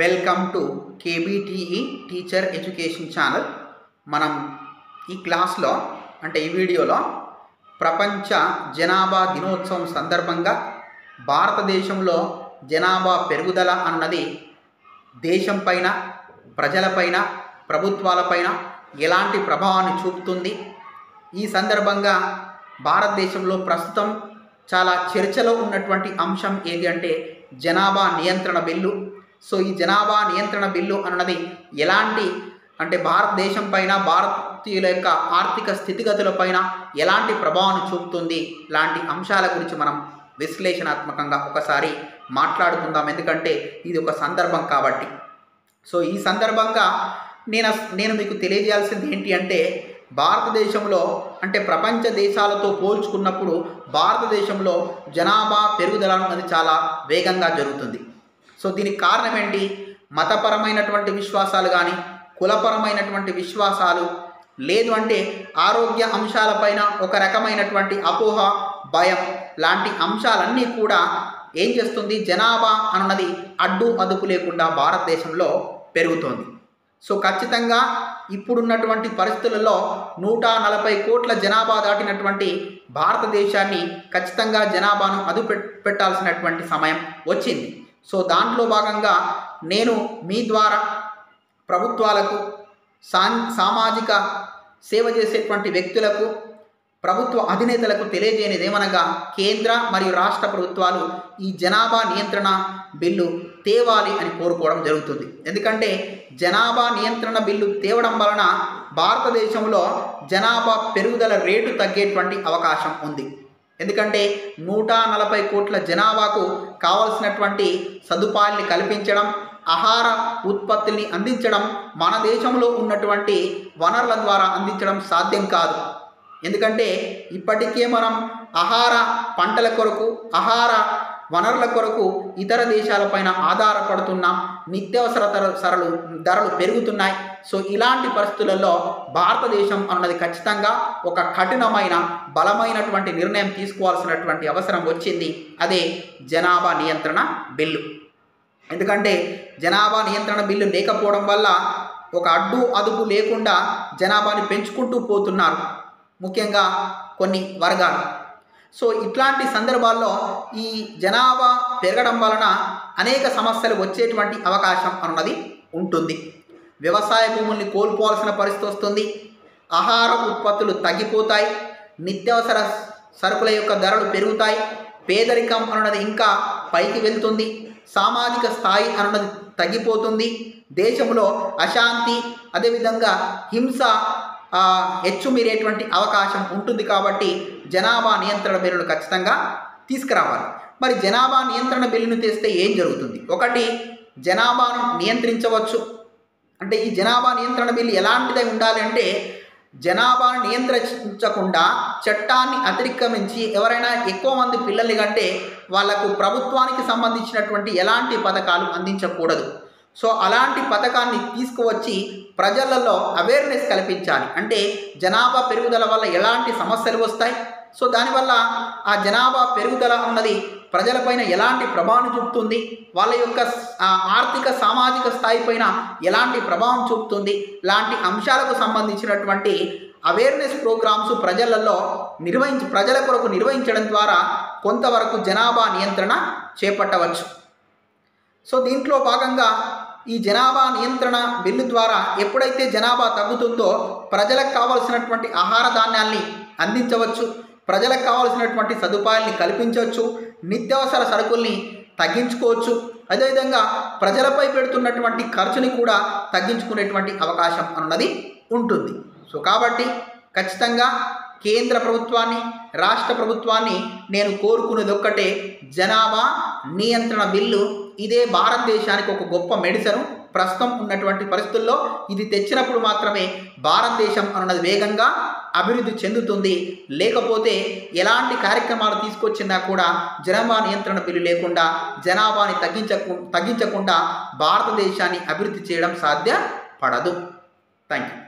Welcome to KBTE teacher education channel. మనం ఈ క్లాస్లో అంటే ఈ వీడియోలో ప్రపంచ జనాభా దినోత్సవం సందర్భంగా భారతదేశంలో జనాభా పెరుగుదల అన్నది దేశం పైన ప్రజలపైన ప్రభుత్వాలపైన ఎలాంటి ప్రభావాన్ని చూపుతుంది? ఈ సందర్భంగా భారతదేశంలో ప్రస్తుతం చాలా చర్చలో ఉన్నటువంటి అంశం ఏది అంటే జనాభా నియంత్రణ బిల్లు. సో ఈ జనాభా నియంత్రణ బిల్లు అన్నది ఎలాంటి అంటే భారతదేశం పైన భారతీయుల యొక్క ఆర్థిక స్థితిగతులపైన ఎలాంటి ప్రభావాన్ని చూపుతుంది? లాంటి అంశాల గురించి మనం విశ్లేషణాత్మకంగా ఒకసారి మాట్లాడుకుందాం. ఎందుకంటే ఇది ఒక సందర్భం కాబట్టి. సో ఈ సందర్భంగా నేను నేను మీకు తెలియజేయాల్సింది ఏంటి అంటే భారతదేశంలో అంటే ప్రపంచ దేశాలతో పోల్చుకున్నప్పుడు భారతదేశంలో జనాభా పెరుగుదల అనేది చాలా వేగంగా జరుగుతుంది. సో దీనికి కారణం ఏంటి? మతపరమైనటువంటి విశ్వాసాలు కానీ కులపరమైనటువంటి విశ్వాసాలు లేదు అంటే ఆరోగ్య అంశాలపైన ఒక రకమైనటువంటి అపోహ భయం లాంటి అంశాలన్నీ కూడా ఏం చేస్తుంది? జనాభా అన్నది అడ్డు అదుపు లేకుండా భారతదేశంలో పెరుగుతోంది. సో ఖచ్చితంగా ఇప్పుడున్నటువంటి పరిస్థితులలో నూట నలభై కోట్ల జనాభా దాటినటువంటి భారతదేశాన్ని ఖచ్చితంగా జనాభాను అదుపు పెట్టాల్సినటువంటి సమయం వచ్చింది. సో దాంట్లో భాగంగా నేను మీ ద్వారా ప్రభుత్వాలకు సా సామాజిక సేవ చేసేటువంటి వ్యక్తులకు ప్రభుత్వ అధినేతలకు తెలియజేయనిది ఏమనగా కేంద్ర మరియు రాష్ట్ర ప్రభుత్వాలు ఈ జనాభా నియంత్రణ బిల్లు తేవాలి అని కోరుకోవడం జరుగుతుంది. ఎందుకంటే జనాభా నియంత్రణ బిల్లు తేవడం వలన భారతదేశంలో జనాభా పెరుగుదల రేటు తగ్గేటువంటి అవకాశం ఉంది. ఎందుకంటే నూట నలభై కోట్ల జనాభాకు కావలసినటువంటి సదుపాయాల్ని కల్పించడం ఆహార ఉత్పత్తుల్ని అందించడం మన దేశంలో ఉన్నటువంటి వనరుల ద్వారా అందించడం సాధ్యం కాదు. ఎందుకంటే ఇప్పటికే మనం ఆహార పంటల కొరకు ఆహార వనరుల కొరకు ఇతర దేశాలపైన ఆధారపడుతున్న నిత్యావసర సరలు ధరలు పెరుగుతున్నాయి. సో ఇలాంటి పరిస్థితులలో భారతదేశం అన్నది ఖచ్చితంగా ఒక కఠినమైన బలమైనటువంటి నిర్ణయం తీసుకోవాల్సినటువంటి అవసరం వచ్చింది. అదే జనాభా నియంత్రణ బిల్లు. ఎందుకంటే జనాభా నియంత్రణ బిల్లు లేకపోవడం వల్ల ఒక అడ్డు అదుపు లేకుండా జనాభాని పెంచుకుంటూ పోతున్నారు. ముఖ్యంగా కొన్ని వర్గాలు. సో ఇట్లాంటి సందర్భాల్లో ఈ జనాభా పెరగడం వలన అనేక సమస్యలు వచ్చేటువంటి అవకాశం అన్నది ఉంటుంది. వ్యవసాయ భూముల్ని కోల్పోవాల్సిన పరిస్థితి వస్తుంది. ఆహార ఉత్పత్తులు తగ్గిపోతాయి. నిత్యావసర సరుకుల యొక్క ధరలు పెరుగుతాయి. పేదరికం అన్నది ఇంకా పైకి వెళ్తుంది. సామాజిక స్థాయి అన్నది తగ్గిపోతుంది. దేశంలో అశాంతి అదేవిధంగా హింస ఆ, హెచ్చుమీరేటువంటి అవకాశం ఉంటుంది కాబట్టి జనాభా నియంత్రణ బిల్లును ఖచ్చితంగా తీసుకురావాలి. మరి జనాభా నియంత్రణ బిల్లును తెస్తే ఏం జరుగుతుంది? ఒకటి జనాభాను నియంత్రించవచ్చు. అంటే ఈ జనాభా నియంత్రణ బిల్లు ఎలాంటిదై ఉండాలి అంటే జనాభాను నియంత్రించకుండా చట్టాన్ని అతిక్రమించి ఎవరైనా ఎక్కువ మంది పిల్లల్ని కంటే వాళ్ళకు ప్రభుత్వానికి సంబంధించినటువంటి ఎలాంటి పథకాలు అందించకూడదు. సో అలాంటి పథకాన్ని తీసుకువచ్చి ప్రజలలో అవేర్నెస్ కల్పించాలి. అంటే జనాభా పెరుగుదల వల్ల ఎలాంటి సమస్యలు వస్తాయి? సో దానివల్ల ఆ జనాభా పెరుగుదల అన్నది ప్రజలపైన ఎలాంటి ప్రభావం చూపుతుంది? వాళ్ళ యొక్క ఆర్థిక సామాజిక స్థాయి పైన ఎలాంటి ప్రభావం చూపుతుంది? లాంటి అంశాలకు సంబంధించినటువంటి అవేర్నెస్ ప్రోగ్రామ్స్ ప్రజలలో నిర్వహించి ప్రజల కొరకు నిర్వహించడం ద్వారా కొంతవరకు జనాభా నియంత్రణ చేపట్టవచ్చు. సో దీంట్లో భాగంగా ఈ జనాభా నియంత్రణ బిల్లు ద్వారా ఎప్పుడైతే జనాభా తగ్గుతుందో ప్రజలకు కావలసినటువంటి ఆహార ధాన్యాల్ని అందించవచ్చు. ప్రజలకు కావలసినటువంటి సదుపాయాల్ని కల్పించవచ్చు నిత్యావసర సరుకుల్ని తగ్గించుకోవచ్చు. అదేవిధంగా ప్రజలపై పెడుతున్నటువంటి ఖర్చుని కూడా తగ్గించుకునేటువంటి అవకాశం అన్నది ఉంటుంది. సో కాబట్టి ఖచ్చితంగా కేంద్ర ప్రభుత్వాన్ని రాష్ట్ర ప్రభుత్వాన్ని నేను కోరుకునేది ఒక్కటే జనాభా నియంత్రణ బిల్లు ఇదే భారతదేశానికి ఒక గొప్ప మెడిసను. ప్రస్తుతం ఉన్నటువంటి పరిస్థితుల్లో ఇది తెచ్చినప్పుడు మాత్రమే భారతదేశం అన్నది వేగంగా అభివృద్ధి చెందుతుంది. లేకపోతే ఎలాంటి కార్యక్రమాలు తీసుకొచ్చినా కూడా జనాభా నియంత్రణ బిల్లు లేకుండా జనాభాని తగ్గించకు తగ్గించకుండా భారతదేశాన్ని అభివృద్ధి చేయడం సాధ్యపడదు. Thank you